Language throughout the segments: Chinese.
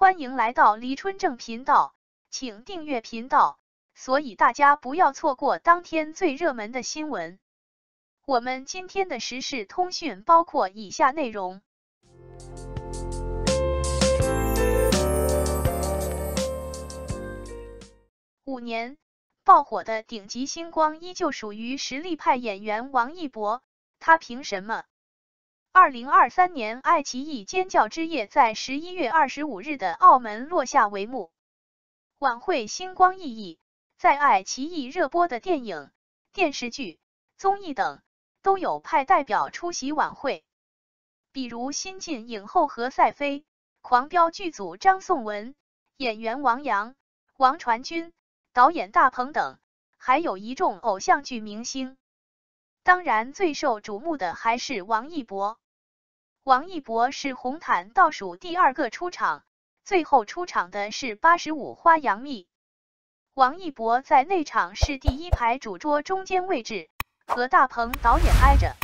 欢迎来到黎春正频道，请订阅频道，所以大家不要错过当天最热门的新闻。我们今天的时事通讯包括以下内容：五年爆火的顶级星光依旧属于实力派演员王一博，他凭什么？二零二三年爱奇艺尖叫之夜在十一月二十五日的澳门落下帷幕。晚会星光熠熠，在爱奇艺热播的电影、电视剧、综艺等都有派代表出席晚会，比如新晋影后何赛飞、狂飙剧组张颂文、演员王阳、王传君、导演大鹏等，还有一众偶像剧明星。当然，最受瞩目的还是王一博。王一博是红毯倒数第二个出场，最后出场的是八十五花杨幂。王一博在内场是第一排主桌中间位置，和大鹏导演挨着。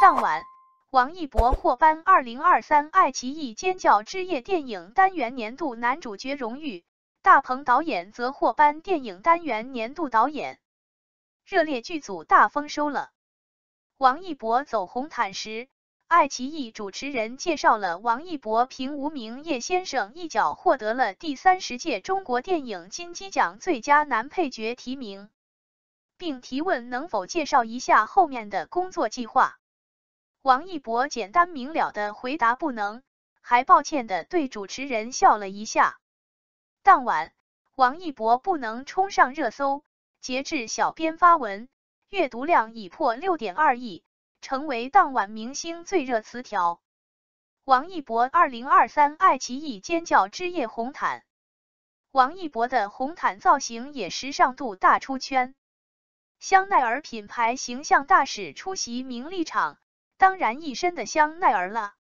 当晚，王一博获颁二零二三爱奇艺尖叫之夜电影单元年度男主角荣誉，大鹏导演则获颁电影单元年度导演。热烈剧组大丰收了。王一博走红毯时。爱奇艺主持人介绍了王一博凭《无名叶先生》一角获得了第三十届中国电影金鸡奖最佳男配角提名，并提问能否介绍一下后面的工作计划。王一博简单明了的回答不能，还抱歉的对主持人笑了一下。当晚，王一博不能冲上热搜，截至小编发文，阅读量已破六点二亿。成为当晚明星最热词条。王一博二零二三爱奇艺尖叫之夜红毯，王一博的红毯造型也时尚度大出圈。香奈儿品牌形象大使出席名利场，当然一身的香奈儿了。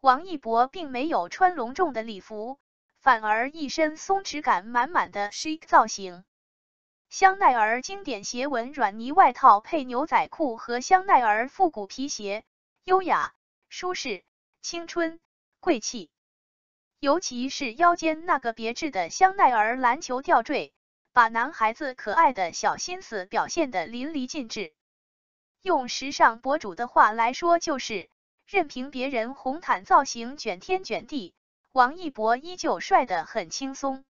王一博并没有穿隆重的礼服，反而一身松弛感满满的 chic 造型。香奈儿经典斜纹软呢外套配牛仔裤和香奈儿复古皮鞋，优雅、舒适、青春、贵气。尤其是腰间那个别致的香奈儿篮球吊坠，把男孩子可爱的小心思表现得淋漓尽致。用时尚博主的话来说，就是任凭别人红毯造型卷天卷地，王一博依旧帅得很轻松。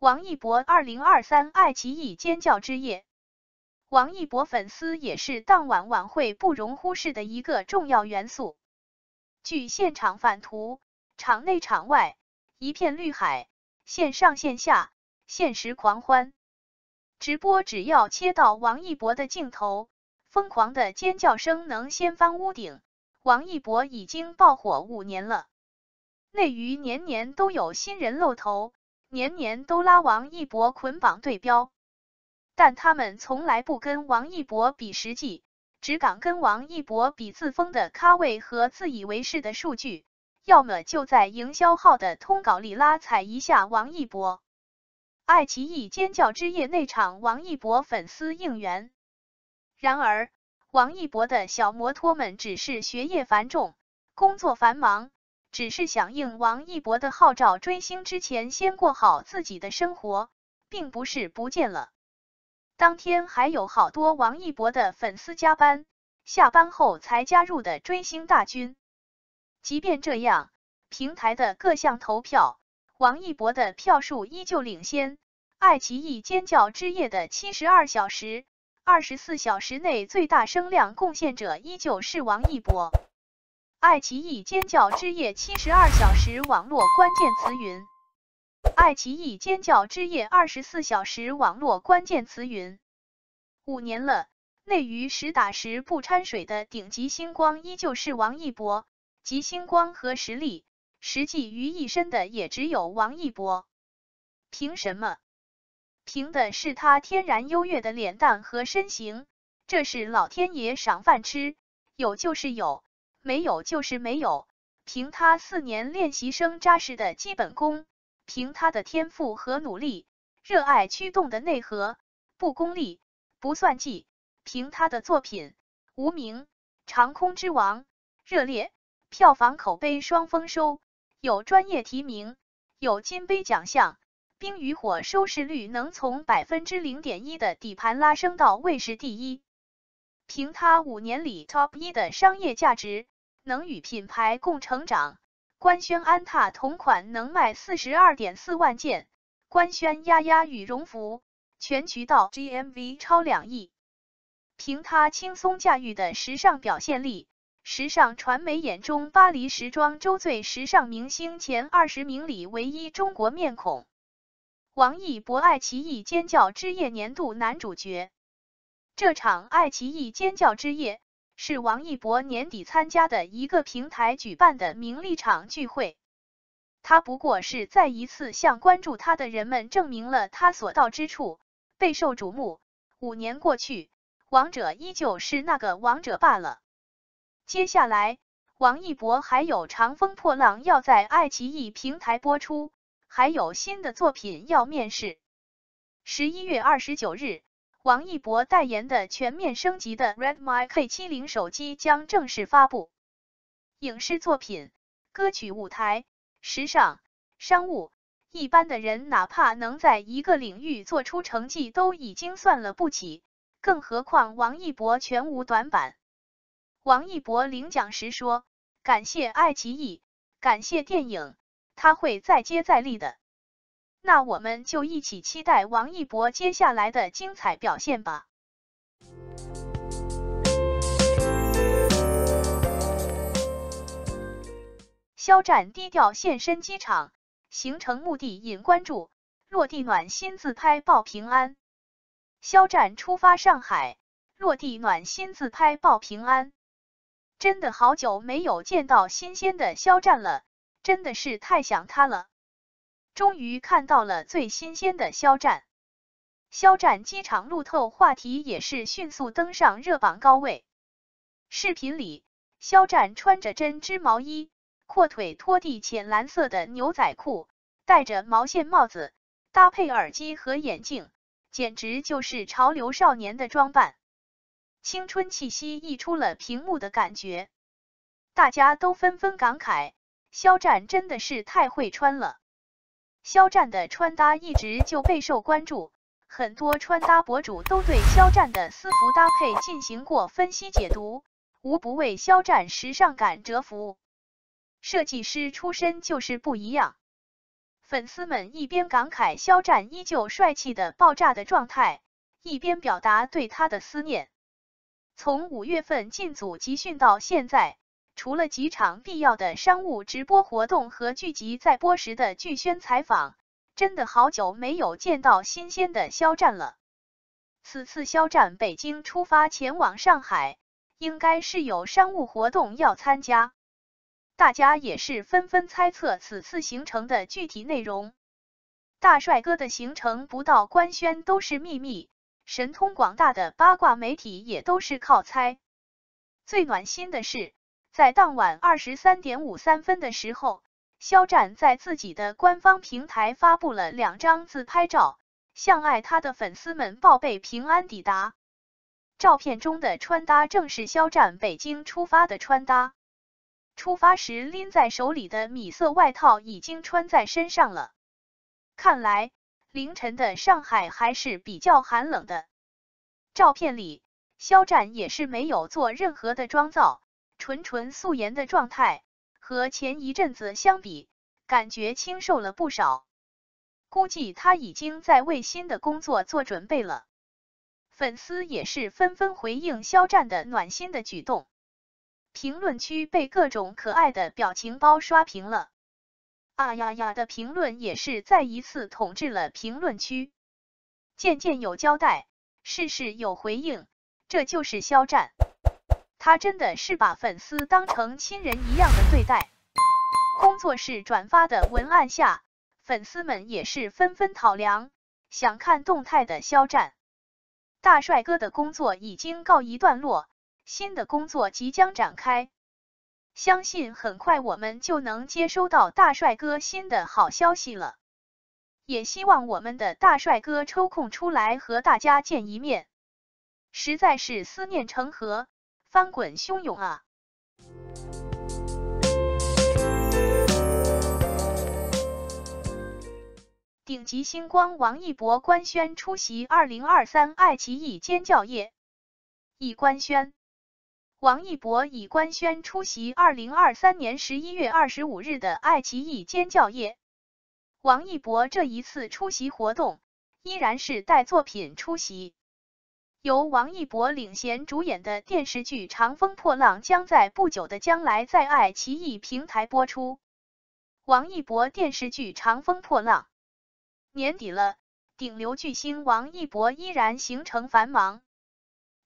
王一博二零二三爱奇艺尖叫之夜，王一博粉丝也是当晚晚会不容忽视的一个重要元素。据现场反图，场内场外一片绿海，线上线下限时狂欢。直播只要切到王一博的镜头，疯狂的尖叫声能掀翻屋顶。王一博已经爆火五年了，内娱年年都有新人露头。年年都拉王一博捆绑对标，但他们从来不跟王一博比实际，只敢跟王一博比自封的咖位和自以为是的数据，要么就在营销号的通稿里拉踩一下王一博。爱奇艺尖叫之夜那场，王一博粉丝应援。然而，王一博的小摩托们只是学业繁重，工作繁忙。只是响应王一博的号召，追星之前先过好自己的生活，并不是不见了。当天还有好多王一博的粉丝加班，下班后才加入的追星大军。即便这样，平台的各项投票，王一博的票数依旧领先。爱奇艺尖叫之夜的七十二小时、二十四小时内最大声量贡献者依旧是王一博。爱奇艺尖叫之夜七十二小时网络关键词云，爱奇艺尖叫之夜二十四小时网络关键词云。五年了，内娱实打实不掺水的顶级星光依旧是王一博，集星光和实力、实际于一身的也只有王一博。凭什么？凭的是他天然优越的脸蛋和身形，这是老天爷赏饭吃，有就是有。没有就是没有，凭他四年练习生扎实的基本功，凭他的天赋和努力，热爱驱动的内核，不功利，不算计，凭他的作品《无名》《长空之王》热烈，票房口碑双丰收，有专业提名，有金杯奖项。冰与火收视率能从百分之零点一的底盘拉升到卫视第一。凭它五年里 top 一的商业价值，能与品牌共成长。官宣安踏同款能卖四十二点四万件，官宣丫丫羽绒服全渠道 GMV 超两亿。凭它轻松驾驭的时尚表现力，时尚传媒眼中巴黎时装周最时尚明星前二十名里唯一中国面孔。王一博爱奇艺尖叫之夜年度男主角。这场爱奇艺尖叫之夜。是王一博年底参加的一个平台举办的名利场聚会，他不过是再一次向关注他的人们证明了他所到之处备受瞩目。五年过去，王者依旧是那个王者罢了。接下来，王一博还有《长风破浪》要在爱奇艺平台播出，还有新的作品要面世。十一月二十九日。王一博代言的全面升级的 Redmi K70 手机将正式发布。影视作品、歌曲、舞台、时尚、商务，一般的人哪怕能在一个领域做出成绩都已经算了不起，更何况王一博全无短板。王一博领奖时说：“感谢爱奇艺，感谢电影，他会再接再厉的。”那我们就一起期待王一博接下来的精彩表现吧。肖战低调现身机场，行程目的引关注，落地暖心自拍报平安。肖战出发上海，落地暖心自拍报平安。真的好久没有见到新鲜的肖战了，真的是太想他了。终于看到了最新鲜的肖战，肖战机场路透话题也是迅速登上热榜高位。视频里，肖战穿着针织毛衣，阔腿拖地浅蓝色的牛仔裤，戴着毛线帽子，搭配耳机和眼镜，简直就是潮流少年的装扮，青春气息溢出了屏幕的感觉。大家都纷纷感慨，肖战真的是太会穿了。肖战的穿搭一直就备受关注，很多穿搭博主都对肖战的私服搭配进行过分析解读，无不为肖战时尚感折服。设计师出身就是不一样，粉丝们一边感慨肖战依旧帅气的爆炸的状态，一边表达对他的思念。从五月份进组集训到现在。除了几场必要的商务直播活动和剧集在播时的剧宣采访，真的好久没有见到新鲜的肖战了。此次肖战北京出发前往上海，应该是有商务活动要参加，大家也是纷纷猜测此次行程的具体内容。大帅哥的行程不到官宣都是秘密，神通广大的八卦媒体也都是靠猜。最暖心的是。在当晚二十三点五三分的时候，肖战在自己的官方平台发布了两张自拍照，向爱他的粉丝们报备平安抵达。照片中的穿搭正是肖战北京出发的穿搭，出发时拎在手里的米色外套已经穿在身上了。看来凌晨的上海还是比较寒冷的。照片里，肖战也是没有做任何的妆造。纯纯素颜的状态，和前一阵子相比，感觉清瘦了不少。估计他已经在为新的工作做准备了。粉丝也是纷纷回应肖战的暖心的举动，评论区被各种可爱的表情包刷屏了。啊呀呀的评论也是再一次统治了评论区。件件有交代，事事有回应，这就是肖战。他真的是把粉丝当成亲人一样的对待。工作室转发的文案下，粉丝们也是纷纷讨粮，想看动态的肖战。大帅哥的工作已经告一段落，新的工作即将展开，相信很快我们就能接收到大帅哥新的好消息了。也希望我们的大帅哥抽空出来和大家见一面，实在是思念成河。翻滚汹涌啊！顶级星光王一博官宣出席二零二三爱奇艺尖叫夜。已官宣，王一博已官宣出席二零二三年十一月二十五日的爱奇艺尖叫夜。王一博这一次出席活动，依然是带作品出席。由王一博领衔主演的电视剧《长风破浪》将在不久的将来在爱奇艺平台播出。王一博电视剧《长风破浪》年底了，顶流巨星王一博依然行程繁忙，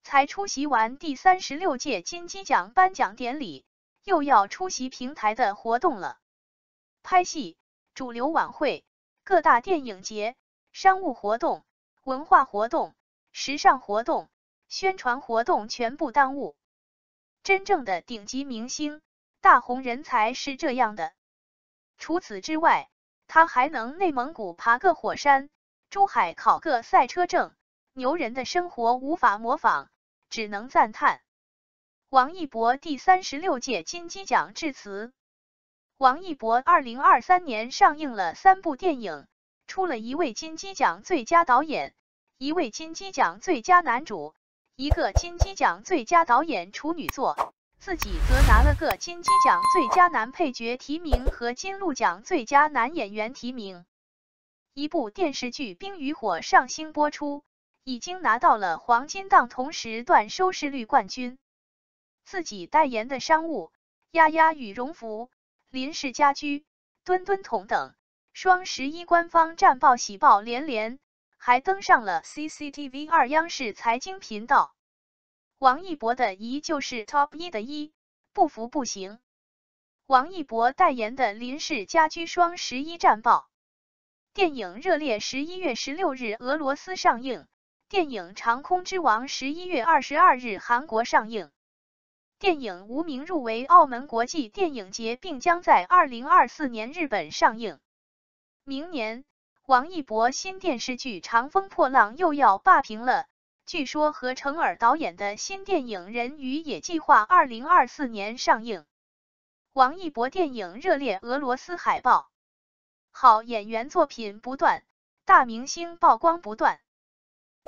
才出席完第三十六届金鸡奖颁奖典礼，又要出席平台的活动了。拍戏、主流晚会、各大电影节、商务活动、文化活动、时尚活动、宣传活动全部耽误。真正的顶级明星、大红人才是这样的。除此之外，他还能内蒙古爬个火山，珠海考个赛车证，牛人的生活无法模仿，只能赞叹。王一博第三十六届金鸡奖致辞。王一博二零二三年上映了三部电影，出了一位金鸡奖最佳导演，一位金鸡奖最佳男主，一个金鸡奖最佳导演处女作。自己则拿了个金鸡奖最佳男配角提名和金鹿奖最佳男演员提名。一部电视剧《冰与火》上星播出，已经拿到了黄金档同时段收视率冠军。自己代言的商务丫丫羽绒服、林氏家居、墩墩桶等，双十一官方战报喜报连连，还登上了 CCTV 二央视财经频道。王一博的一就是 top 一的一，不服不行。王一博代言的林氏家居双十一战报，电影《热烈》十一月十六日俄罗斯上映，电影《长空之王》十一月二十二日韩国上映，电影《无名》入围澳门国际电影节，并将在二零二四年日本上映。明年，王一博新电视剧《长风破浪》又要霸屏了。据说何成尔导演的新电影《人鱼》也计划二零二四年上映。王一博电影《热烈》俄罗斯海报，好演员作品不断，大明星曝光不断。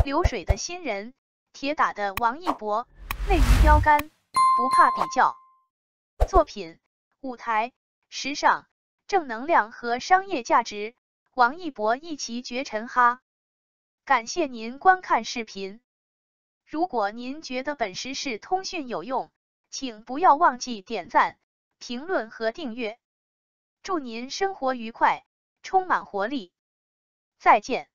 流水的新人，铁打的王一博，内娱标杆，不怕比较。作品、舞台、时尚、正能量和商业价值，王一博一骑绝尘哈。感谢您观看视频。如果您觉得本时事通讯有用，请不要忘记点赞、评论和订阅。祝您生活愉快，充满活力！再见。